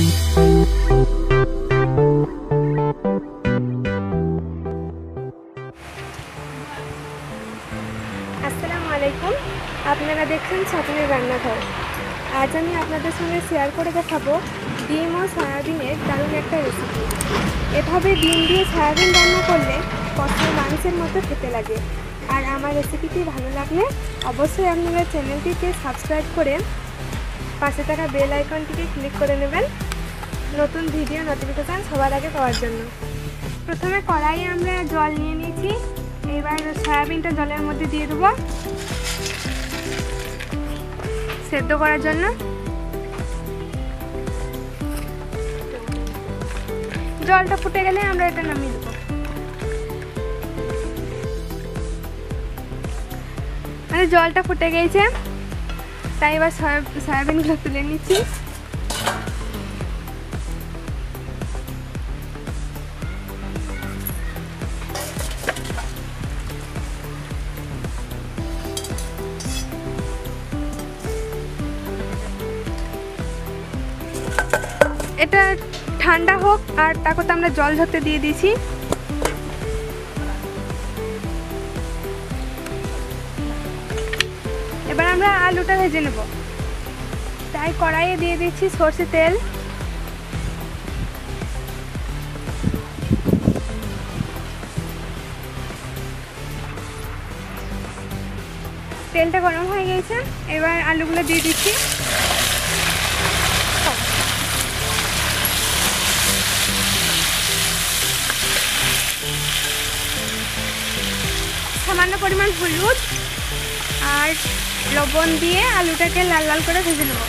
আসসালামু আলাইকুম। আপনারা দেখছেন স্বপ্নের রান্নাঘর। আজ আমি আপনাদের সঙ্গে শেয়ার করে দেখাবো ডিম ও সয়াবিনের দারুণ একটা রেসিপি এভাবে ডিম দিয়ে সয়াবিন রান্না করলে কষার মাংসের মতো খেতে লাগে। আর আমার রেসিপিটি ভালো লাগলে অবশ্যই আপনারা চ্যানেলটিকে সাবস্ক্রাইব করে পাশে থাকা বেল আইকনটিকে ক্লিক করে নেবেন। নতুন ভিডিও নোটিফিকেশান সবার আগে পাওয়ার জন্য। প্রথমে কড়াইয়ে আমরা জল নিয়ে নিয়েছি। এবার সয়াবিনটা জলের মধ্যে দিয়ে দেবো। সেদ্ধ করার জন্য। জলটা ফুটে গেলে আমরা এটা নামিয়ে দেবো। মানে জলটা ফুটে গেছে, তাই এবার সয়াবিনগুলো তুলে নিচ্ছি। এটা ঠান্ডা হোক আর তারপর আমরা জল ঝরতে দিয়ে দিয়েছি। এবার আমরা আলুটা ভেজে নেব। তাই কড়াইয়ে দিয়ে দিচ্ছি সর্ষে তেল। তেলটা গরম হয়ে গেছে। এবার আলুগুলো দিয়ে দিচ্ছি। সামান্য পরিমাণ হলুদ আর লবণ দিয়ে আলুটাকে লাল লাল করে ভেজে নেব।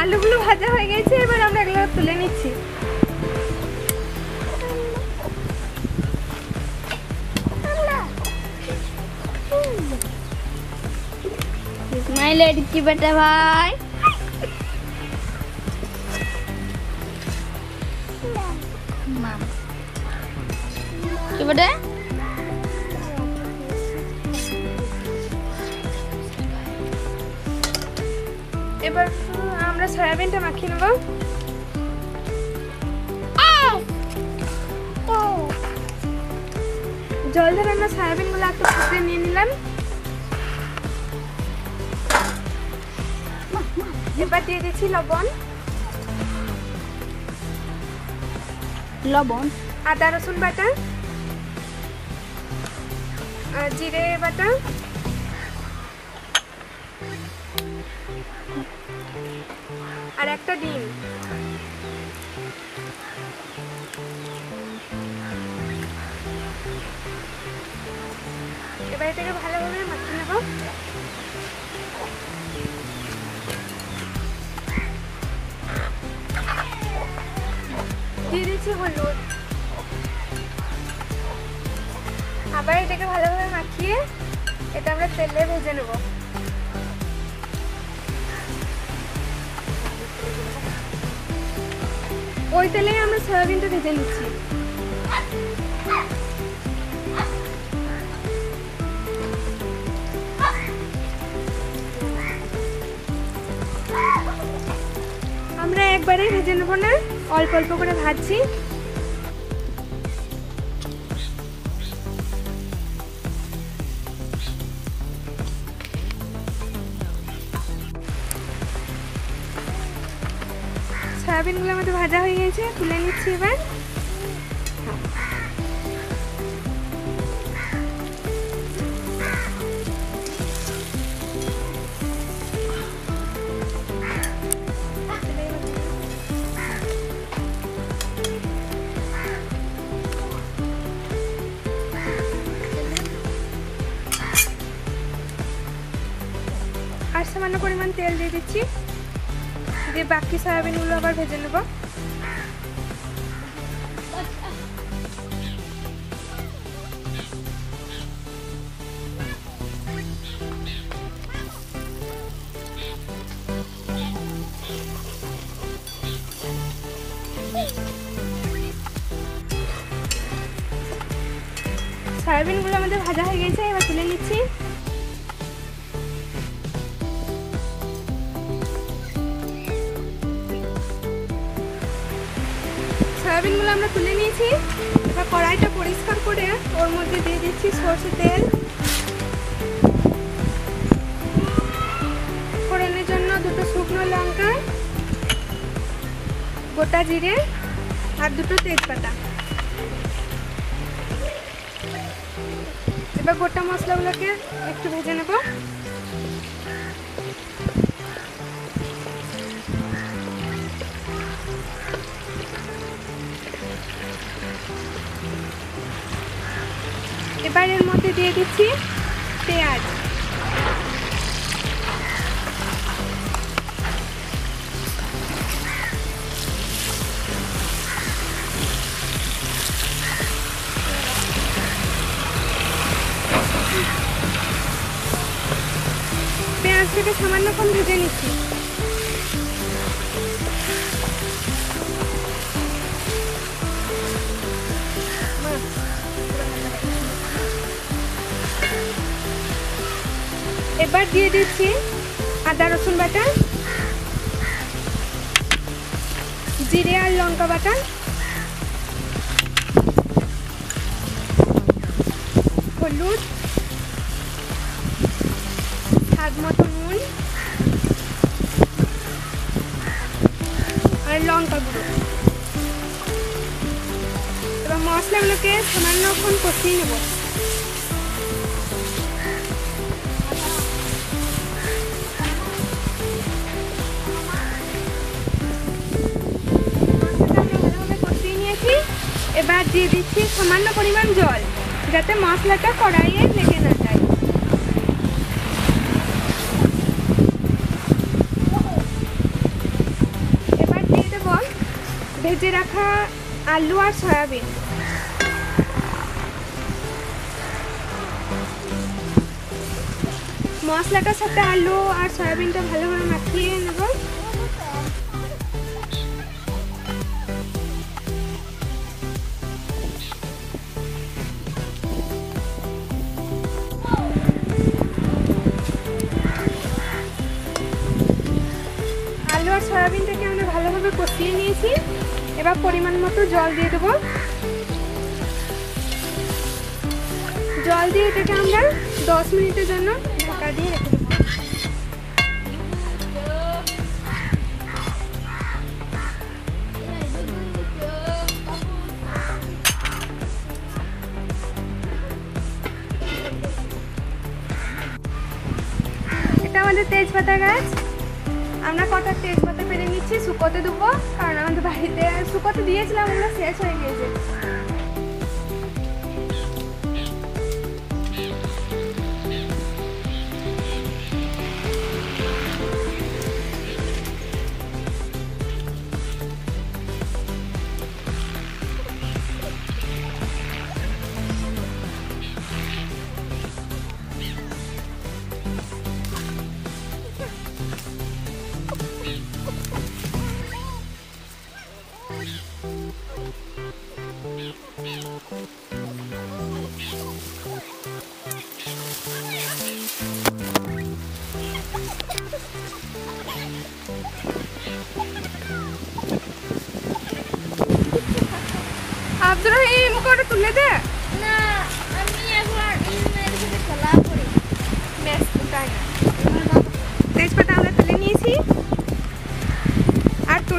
আলুগুলো ভাজা হয়ে গেছে, এবার আমরা এগুলো তুলে নিচ্ছি। মাই লড়কি বেটা ভাই কি বেটা এবার আমরা সয়াবিনটা মাখিয়ে নেব। জল ধরে আমরা সয়াবিনগুলো একটু ফুটে নিয়ে নিলাম। এবার দিয়ে দিচ্ছি লবণ। লবণ। আদা রসুন বাটা। জিরে বাটা। আর একটা ডিম। এবার এটাকে ভালোভাবে মাখিয়ে নেব। দিয়ে দিচ্ছি হলুদ। আবার এটাকে ভালোভাবে মাখিয়ে এটা আমরা তেলে ভেজে নেব। ওই তেলেই আমরা সয়াবিনটা ভেজে নিচ্ছি। একবারেই ভেজে নেব না। অল্প অল্প করে ভাজছি। সয়াবিনগুলো আমাদের ভাজা হয়ে গেছে, তুলে নিচ্ছি এবার। পরিমাণ তেল দিয়ে দিচ্ছি। দিয়ে বাকি সয়াবিনগুলো আবার ভেজে নেব। সয়াবিনগুলো আমাদের ভাজা হয়ে গেছে এবার তুলে নিচ্ছি। সয়াবিনগুলো আমরা তুলে নিয়েছি। এবার কড়াইটা পরিষ্কার করে ওর মধ্যে দিয়ে দিচ্ছি সর্ষে তেল। ফোড়নের জন্য দুটো শুকনো লঙ্কা, গোটা জিরে আর দুটো তেজপাতা। এবার গোটা মশলাগুলোকে একটু ভেজে নেব। এবার এর মধ্যে দিয়ে দিচ্ছি পেঁয়াজ। পেঁয়াজটাকে সামান্যক্ষণ ভেজে নিচ্ছি। এবার দিয়ে দিচ্ছি আদা, রসুন বাটা, জিরে আর লঙ্কা বাটা। হলুদ, স্বাদ মতো নুন আর লঙ্কা গুঁড়ো। এবার মশলাগুলোকে সামান্যক্ষণ কষিয়ে নেব। এবার দিয়ে দিচ্ছি সামান্য পরিমাণ জল, যাতে মশলাটা কড়াইয়ে লেগে না যায়। এবার দিয়ে দেব ভেজে রাখা আলু আর সয়াবিন। মশলাটার সাথে আলু আর সয়াবিনটা ভালোভাবে মাখিয়ে এবার পরিমাণ মতো জল দিয়ে দেবো। জল দিয়ে এটাকে আমরা দশ মিনিটের জন্য ঢাকা দিয়ে রেখে দেবো। আমাদের তেজপাতা গাছ। আমরা কটা তেজপাতা পেরে নিচ্ছি শুকোতে দেবো, কারণ আমাদের বাড়িতে শুকোতে দিয়েছিলাম, ওগুলো শেষ হয়ে গিয়েছে। আব্দুর রহিম করে তুলে দে না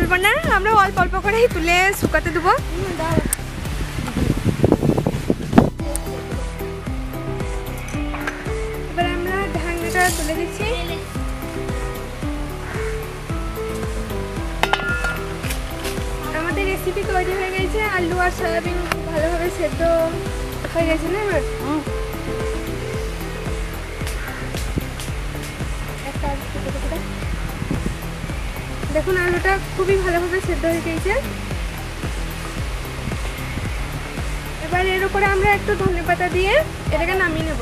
তুলবো না আমরা অল্প অল্প করেই তুলে শুকাতে দেবো। এবার আমরা ঢাকনাটা তুলে দিচ্ছি। আমাদের রেসিপি তৈরি হয়ে গেছে আলু আর সয়াবিন ভালোভাবে সেদ্ধ হয়ে গেছে না এবার? একটা। দেখুন, আলুটা খুবই ভালোভাবে সেদ্ধ হয়ে গিয়েছে এবার এর উপরে আমরা একটু ধনে পাতা দিয়ে এটাকে নামিয়ে নেব।